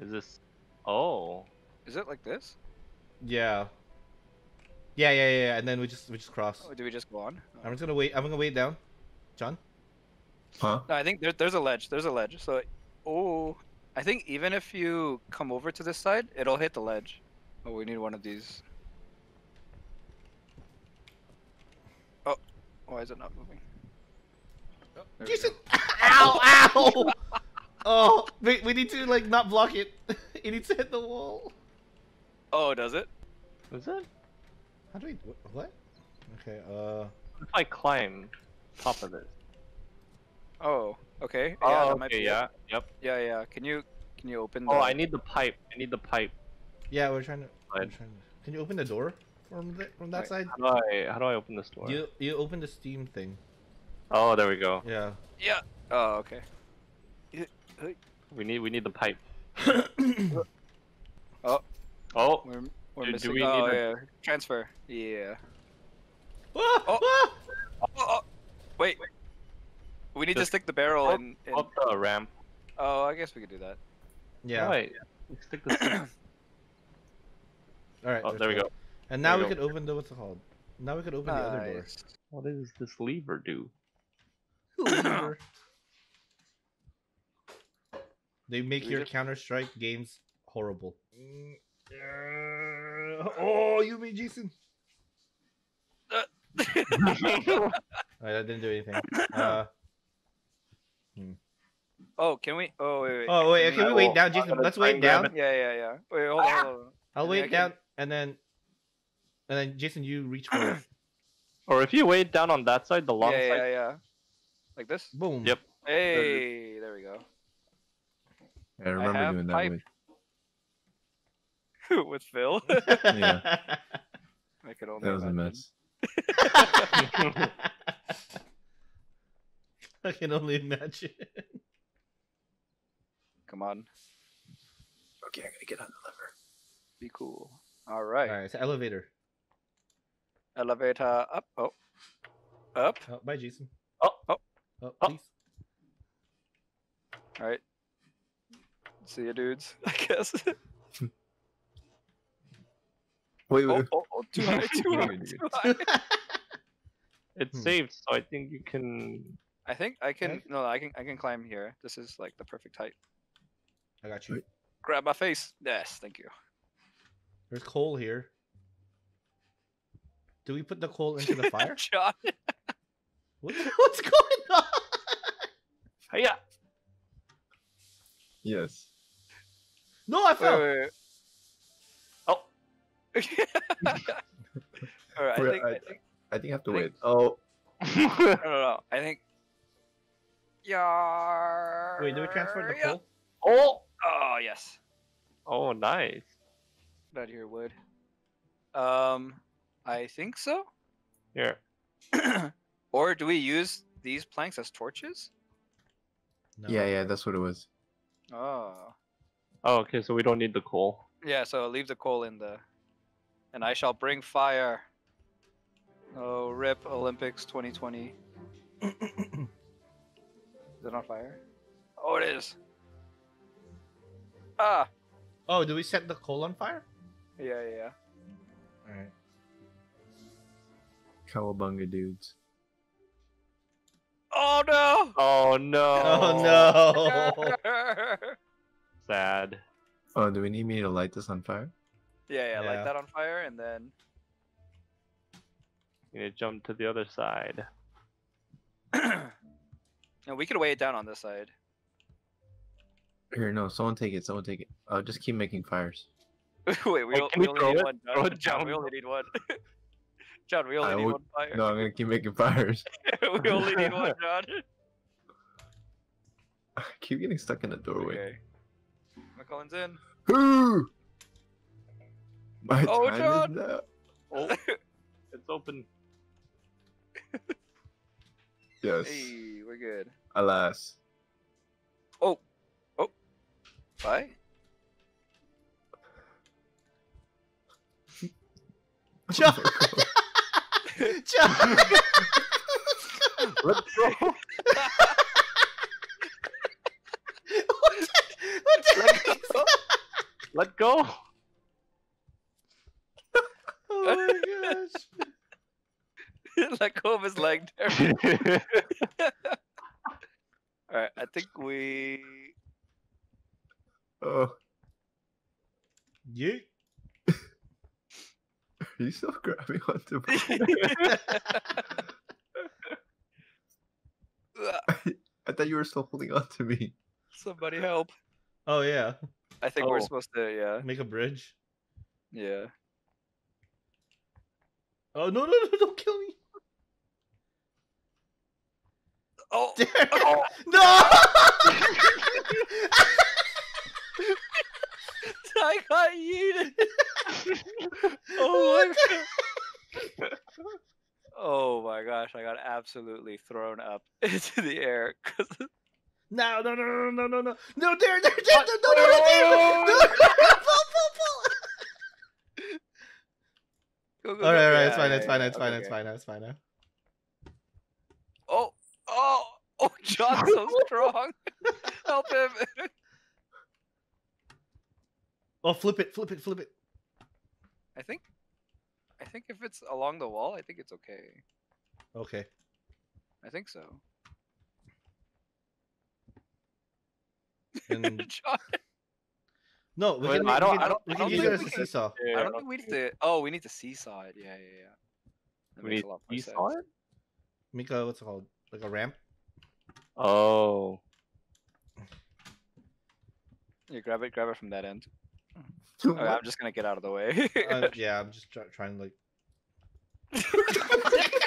Is this? Oh. Is it like this? Yeah. Yeah, yeah, yeah, yeah. And then we just we just cross. Or do we just go on? Oh. I'm just gonna wait. I'm gonna wait down. John. Huh? No, I think there, there's a ledge. There's a ledge. So, oh, I think even if you come over to this side, it'll hit the ledge. Oh, we need one of these. Oh, why is it not moving? Oh, there Jason. ow! Ow! Oh, we we need to like not block it. it needs to hit the wall. Oh, does it? Is it? How do we? What? Okay. Uh. If I climb top of this. Oh, okay. Oh, that okay, might be it. yeah. Yep. Yeah, yeah. Can you can you open the? Oh, I need the pipe. I need the pipe. Yeah, we're trying to. We're trying to can you open the door from the, from that Wait. side? How do I? How do I open this door? You you open the Steam thing. Oh, there we go. Yeah. Yeah. Oh, okay. We need. We need the pipe. Oh. Oh. We're we're Do- do missing. we oh, need a- yeah. Transfer. Yeah. Ah, Oh. ah! Oh, oh, wait. We need to stick the barrel up- in. in... Up the ramp. Oh, I guess we could do that. Yeah. Right. Stick the. stick- All right. oh, there we go. And now There we we could open the what's it called? Now we could open the other door. What does this lever do? Lever. they make We your just- Counter Strike games horrible. Mm, uh, Oh, you mean Jason? Alright, that didn't do anything. Uh, oh, can we? Oh, wait, wait. oh wait, can we wait down, Jason? Let's wait down. Yeah, yeah, yeah. Wait, hold on, hold on. I'll I wait can- down, and then, and then Jason, you reach for it. Or if you wait down on that side, the long Yeah, yeah, side. yeah. Like this? Boom. Yep. Hey, there we go. I remember have doing that pipe. with. With Phil. Yeah. I could only That was a imagine. mess. I can only imagine. Come on, Okay, I gotta get on the lever. be cool. All right. All right, it's elevator. Elevator up. Oh. Up. Oh, bye, Jason. Oh, oh. Oh, Oh. please. All right. See you, dudes. I guess. Wait, wait. oh, oh, oh, too high, too high, too high. It's Hmm. saved, so I think you can. I think I can. Okay. No, I can. I can climb here. This is like the perfect height. I got you. Wait. Grab my face. Yes, thank you. There's coal here. Do we put the coal into the fire? John. What's, what's going on? Hiya! Yes. No, I Wait, fell. wait, wait. Oh. All right. I think. I think. I think I have to I wait. think- Oh, No, no, no. I think. Yar. Wait, do we transfer the yeah. coal? oh! Oh yes. Oh, nice. Out here, wood. Um, I think so. Yeah. or do we use these planks as torches? No. yeah, yeah, that's what it was. Oh. Oh, okay, so we don't need the coal. Yeah, so leave the coal in the. And I shall bring fire. Oh, rip Olympics 2020. Is it on fire? Oh, it is. Ah! Oh, do we set the coal on fire? Yeah, yeah, yeah. All right. Cowabunga dudes. Oh no! Oh no! Oh no! Sad. Oh, do we need me to light this on fire? yeah, yeah, Yeah. light that on fire and then. You need to jump to the other side. no, we could weigh it down on this side. Here, no, someone take it. Someone take it. I'll just keep making fires. Wait, we, oh, Hey, o- we we only need it? one. Throw John, John, we only need one. John, we only I need would- one fire. No, I'm gonna keep making fires. we only need one, John. I keep getting stuck in the doorway. Okay. McCullen's in. Ooh! My Oh, time John! is now. Oh, it's open. Yes. Hey, we're good. Alas. Oh, oh, bye. John! John! Let's go. what the, what the Let heck go. is that? Let go. Oh my gosh. Let go of his leg, Darren. Alright, I think we. Oh, Yeet. are you still grabbing onto me? I thought you were still holding on to me. Somebody help. Oh yeah. I think we're Oh. supposed to, yeah. Make a bridge. Yeah. Oh no no no! Don't kill me. Oh! Oh. No. I got yeeted! Oh my god! Oh my gosh, I got absolutely thrown up into the air. 'cause- No no no no no no no no! Derek Derek Derek no no no no! Derek! No! Pull pull pull! Go, go, All right, go. all right, Yeah, it's fine, yeah, it's fine, yeah, it's fine, okay, it's okay. fine, it's fine now. Oh, oh, oh, John's so strong. Help him. Oh, flip it, flip it, flip it. I think, I think if it's along the wall, I think it's okay. Okay. I think so. And no, we Wait, can. I don't- can, I don't- we I can don't use it as we a can- seesaw. I don't think we need to. Oh, we need to seesaw it. Yeah, yeah, yeah. That We need a lot more you sense. saw it? Make a what's it called? Like a ramp. Oh. Yeah, grab it, grab it from that end. Okay, I'm just gonna get out of the way. Uh, yeah, I'm just try- trying to like.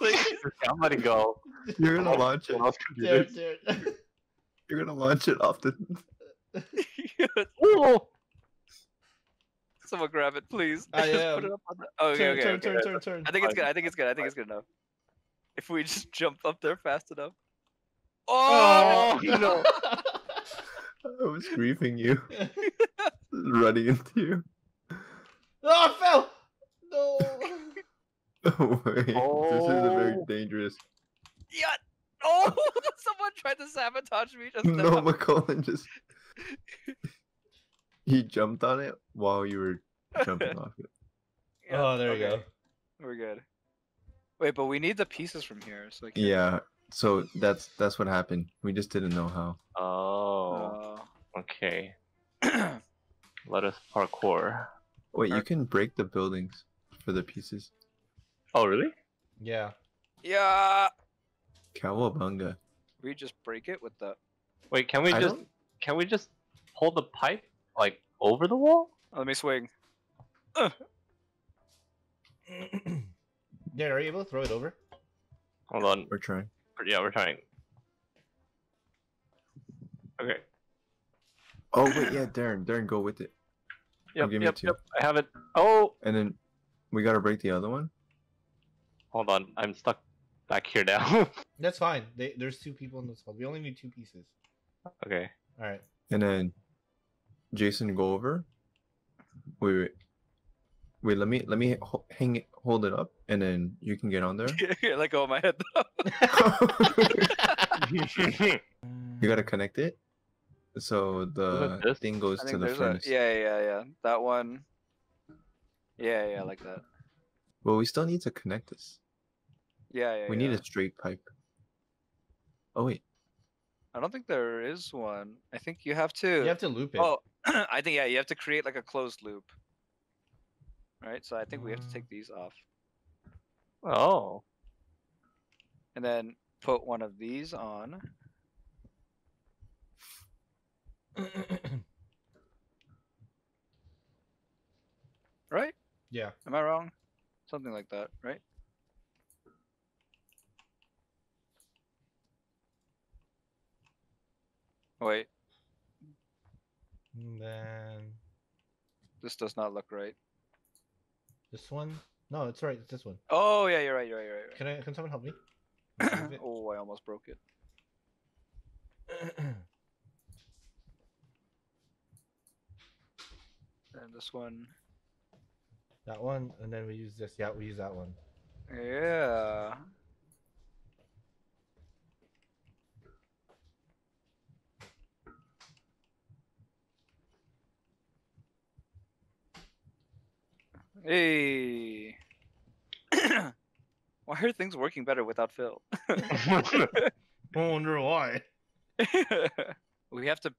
Darren, please. Somebody go. You're gonna launch it. Someone else can do There, this. there. You're gonna launch it off the. Oh. Someone grab it, please. I am. Put it up on the... oh, okay, turn, okay, turn, okay. turn, turn, turn. I think it's good. I think it's good. I think it's good enough. If we just jump up there fast enough. Oh, Oh, oh no. I was griefing you, running into you. oh, I fell. No. Oh wait, this is a very Oh. dangerous. yeah. Oh, someone tried to sabotage me just No, now. McCullen just. He jumped on it while you were jumping off it. Yeah, Oh, there you okay, go. We're good. Wait, but we need the pieces from here. So I can't... Yeah, so that's that's what happened. We just didn't know how. Oh. Uh, Okay. Let us parkour. Wait, you can break the buildings for the pieces. Oh, really? Yeah. yeah. Cowabunga. We just break it with the. Wait, can we I just don't- can we just hold the pipe like over the wall? Oh, let me swing. yeah, are you able to throw it over? Hold on. We're trying. Yeah, we're trying. Okay. Oh wait, yeah, Darren, Darren, go with it. Yep, give me yep, two. yep. I have it. Oh, And then we gotta break the other one. Hold on. I'm stuck back here now. That's fine. They, there's two people in this hole. We only need two pieces. okay. All right. And then Jason, go over. Wait, wait, wait. Let me let me hang it, hold it up, and then you can get on there. Let go of my head though. you gotta connect it, so the this? thing goes to the there's a. Yeah, yeah, yeah. That one. Yeah, yeah, like that. But we still need to connect this. Yeah, yeah. we yeah. need a straight pipe. Oh wait, I don't think there is one. I think you have to. You have to loop it. Oh, I think yeah. You have to create like a closed loop. Right. So I think we have to take mm. these off, Oh. and then put one of these on. Right? yeah. Am I wrong? Something like that, right? Wait, And then this does not look right. this one. No, it's right. It's this one. Oh yeah, you're right. You're right. You're right. Can I? Can someone help me? You're right. oh, I almost broke it. And this one. That one, and then we use this. Yeah, we use that one. Yeah. Hey. Why are things working better without Phil? I wonder why. we have to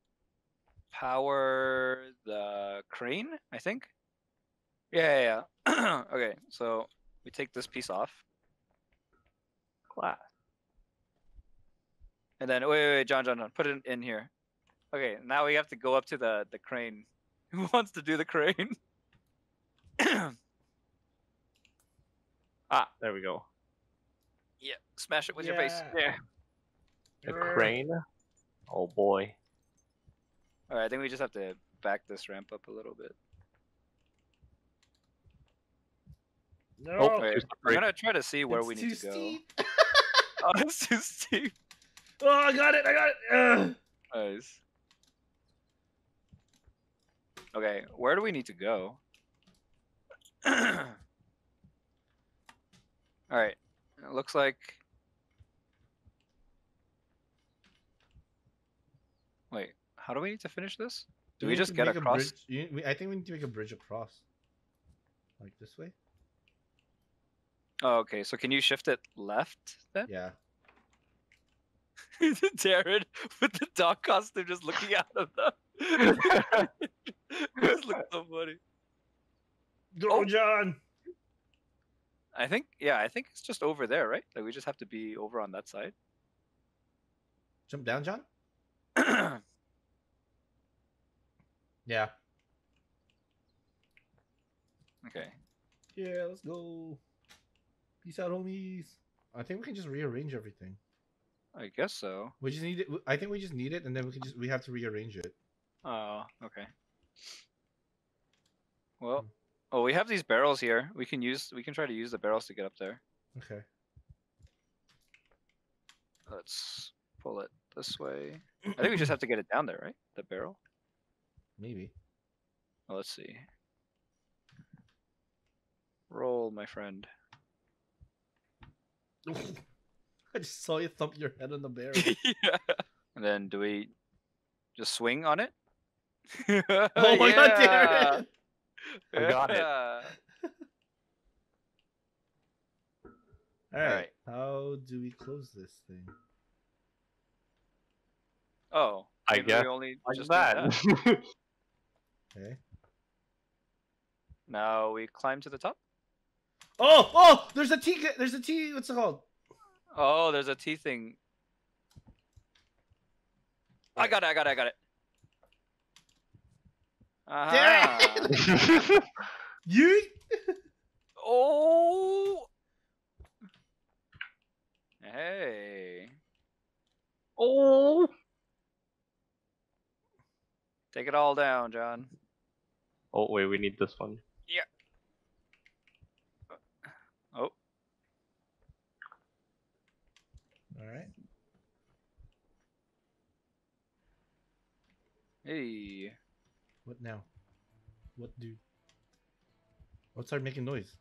power the crane, I think. Yeah, yeah, yeah. okay, so we take this piece off, Class. and then wait, wait, wait, John, John, John, put it in here. Okay, now we have to go up to the the crane. Who wants to do the crane? Ah, there we go. yeah, smash it with your face. Yeah. The crane. Oh boy. All right, I think we just have to back this ramp up a little bit. No. Oh, Wait, here's we're gonna try to see where it's we need too to go. steep. Oh, it's too steep. Oh, I got it. I got it. Ugh. Nice. Okay, where do we need to go? All right. It looks like. Wait, how do we need to finish this? Do we need just get make a across? bridge- you- we- I think we need to make a bridge across. Like this way? Oh, okay. So can you shift it left then? Yeah. Darren with the dog costume just looking out of them. this looks so funny. Go, Oh. John. I think, yeah, I think it's just over there, right? Like we just have to be over on that side. Jump down, John. Yeah. okay. Yeah, let's go. Peace out, homies. I think we can just rearrange everything. I guess so. We just need it. I think we just need it, and then we can just we have to rearrange it. Oh, okay. Well, hmm. oh, we have these barrels here. We can use. We can try to use the barrels to get up there. Okay. Let's pull it this way. I think we just have to get it down there, right? The barrel. Maybe. Oh, let's see. Roll, my friend. I just saw you thump your head on the barrel. yeah. And then do we just swing on it? oh my god, Darren! I got it. All right. Alright. How do we close this thing? Oh, I guess we only Like just do that. Okay. Now we climb to the top. Oh, oh! There's a T. ga- There's a T. What's it called? Oh, there's a T thing. I got it. I got it. I got it. Uh-huh. You. oh. Hey. oh. Take it all down, John. Oh wait, we need this one. Oh. All right. Hey. What now? What do? What started making noise?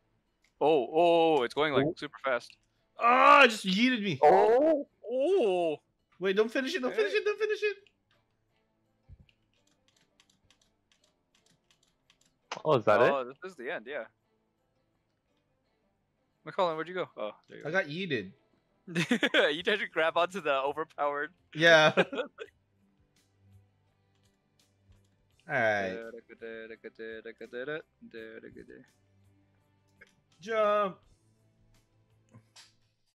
Oh, oh, it's going like Oh. super fast. Oh, it just yeeted me. Oh. Oh. Wait, don't finish it. Don't finish it. Don't finish it. Oh, is that oh, this is the end, yeah. McCollum, where'd you go? Oh, there you I go. got yeeted. you tried to grab onto the overpowered. Yeah. All right. Uh, Jump.